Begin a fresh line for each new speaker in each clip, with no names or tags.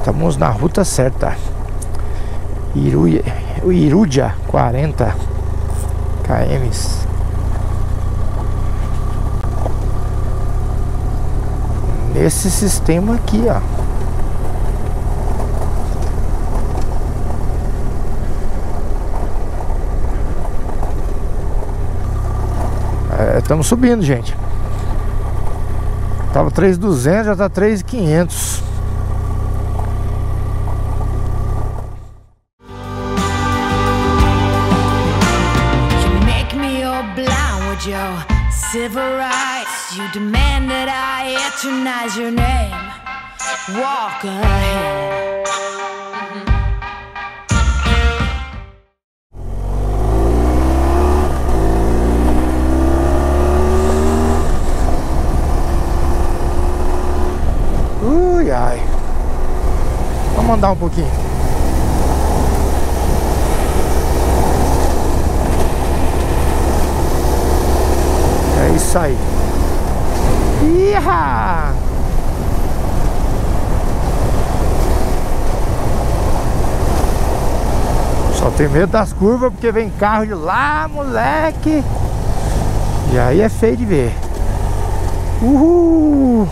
Estamos na ruta certa. Iruia, Irudia 40 km. Nesse sistema aqui, ó. Estamos é, subindo, gente. Tava 3.200, já tá 3.500. civil rights. You demand that I eternize your name. Walk ahead. Ui, ai. Vamos andar um pouquinho. Isso aí. Iha! Só tem medo das curvas porque vem carro de lá, moleque. E aí é feio de ver. Uhul!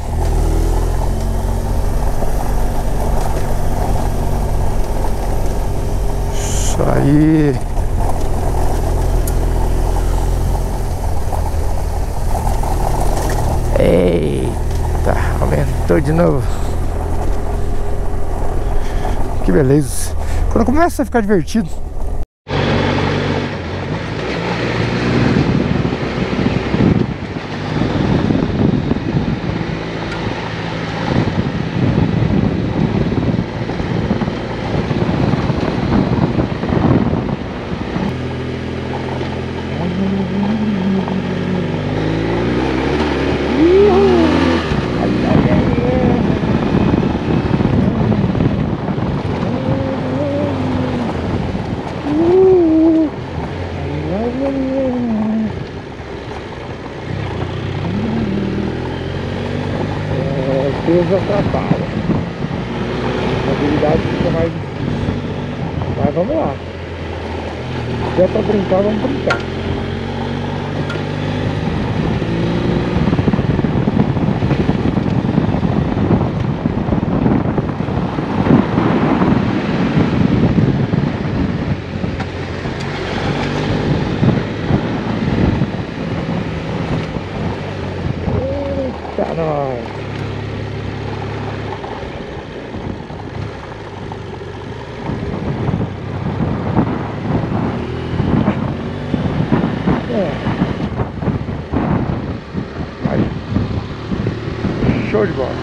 Isso aí. Eita, aumentou de novo. Que beleza. Quando começa a ficar divertido, vamos lá. Se der pra brincar, vamos brincar. করবো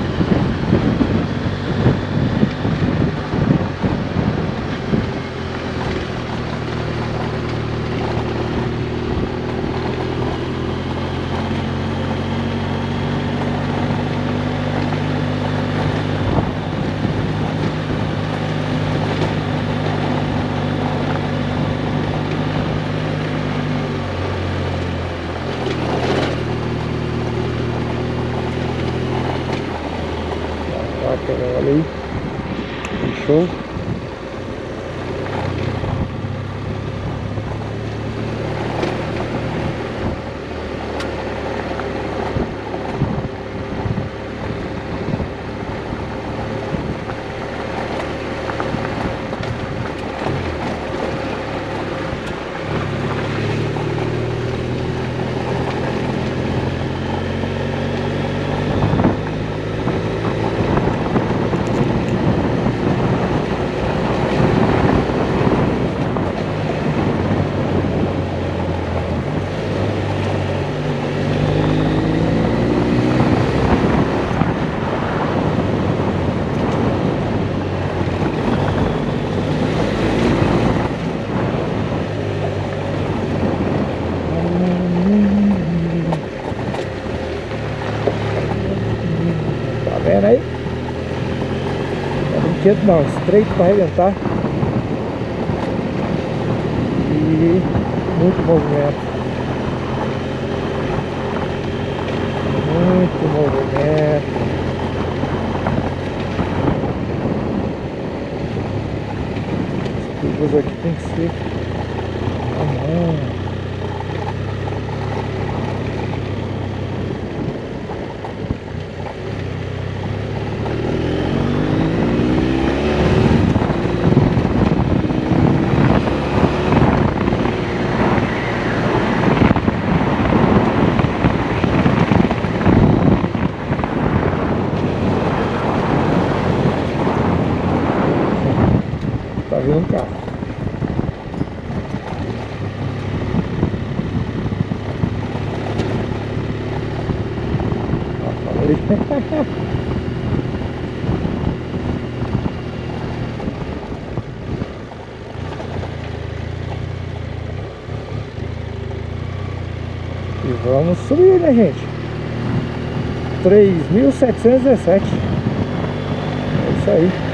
Show de bola. pera aí. Não é brinquedo não, estreito para arrebentar. Tá? E muito movimento. Muito movimento. Os curvas aqui tem que ser um carro. Falei. E vamos subir, né, gente? 3.717. É isso aí.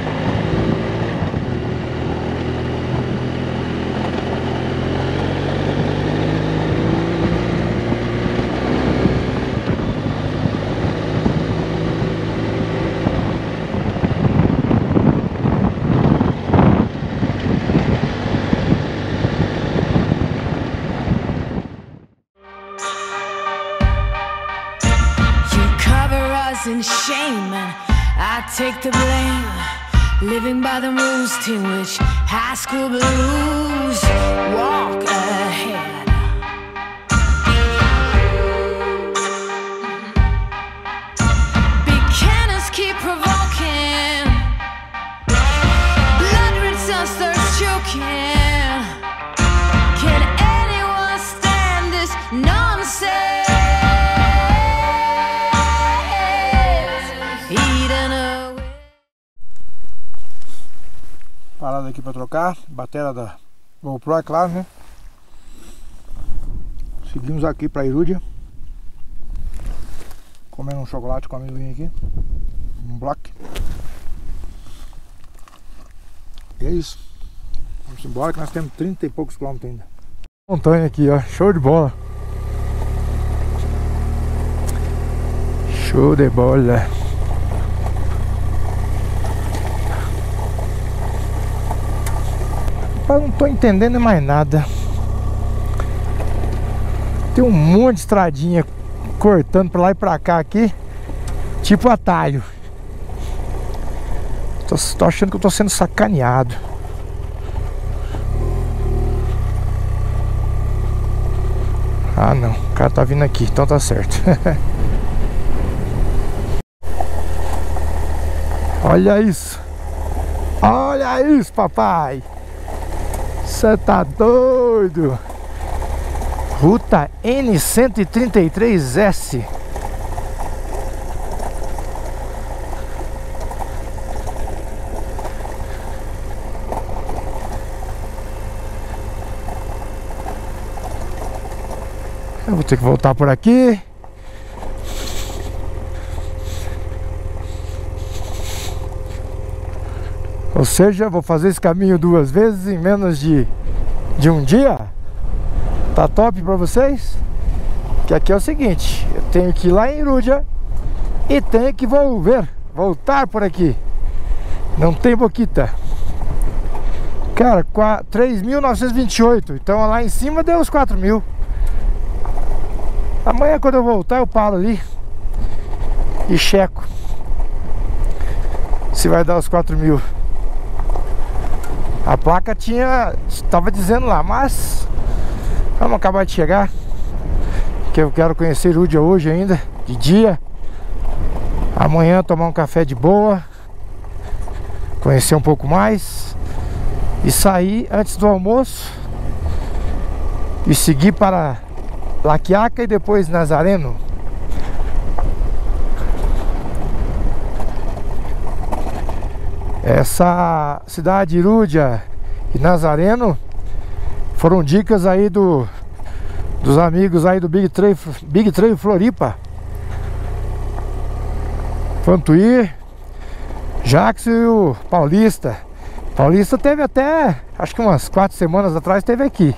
Take the blame. Living by the rules to which high school blues
Parada aqui pra trocar. Bateria da GoPro, é claro, né? Seguimos aqui pra Irúdia. Comendo um chocolate com amendoim aqui. Um bloco. E é isso. Vamos embora que nós temos 30 e poucos quilômetros ainda. Montanha aqui, ó. Show de bola. Show de bola. Rapaz, não tô entendendo mais nada. Tem um monte de estradinha cortando pra lá e pra cá aqui. Tipo atalho. Tô, tô achando que eu tô sendo sacaneado. Ah não, o cara tá vindo aqui, então tá certo. Olha isso. Olha isso, papai. Você tá doido? Ruta N133S. Eu vou ter que voltar por aqui. Ou seja, vou fazer esse caminho duas vezes em menos de, de um dia. Tá top pra vocês? Que aqui é o seguinte, eu tenho que ir lá em Irúdia e tenho que volver, voltar por aqui. Não tem boquita. Cara, qua- 3.928, então lá em cima deu uns 4 mil. Amanhã quando eu voltar eu paro ali e checo se vai dar os 4 mil. A placa tinha. Estava dizendo lá, mas vamos acabar de chegar. Que eu quero conhecer Irúdia hoje ainda, de dia. Amanhã tomar um café de boa. Conhecer um pouco mais. E sair antes do almoço. E seguir para Laquiaca e depois Nazareno. Essa cidade Irúdia e Nazareno foram dicas aí do dos amigos aí do Big Trail, Big Trail Floripa. Fantuí, Jackson e o Paulista. Paulista teve até, acho que umas quatro semanas atrás, teve aqui.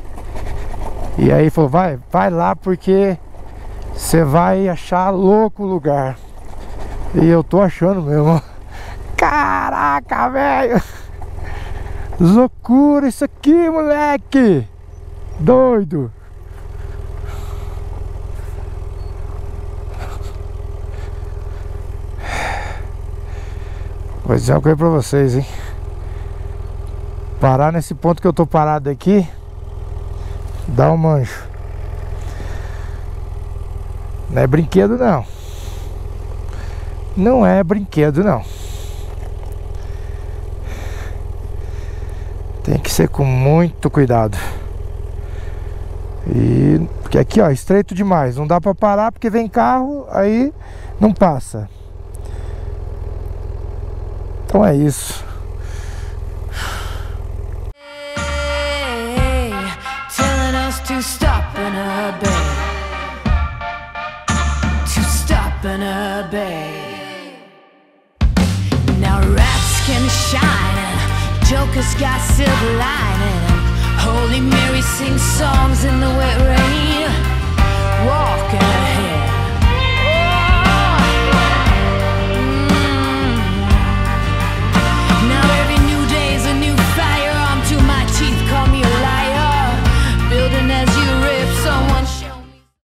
E aí falou, vai, vai lá porque você vai achar louco o lugar. E eu tô achando mesmo. Caraca, velho! Loucura isso aqui, moleque! Doido! Vou dizer uma coisa pra vocês, hein? Parar nesse ponto que eu tô parado aqui Dá um manjo Não é brinquedo não Não é brinquedo não Tem que ser com muito cuidado. E porque aqui ó, estreito demais. Não dá pra parar porque vem carro Aí não passa. Então é isso.
To jokers got silver lining. Holy Mary sings songs in the wet rain. Walking.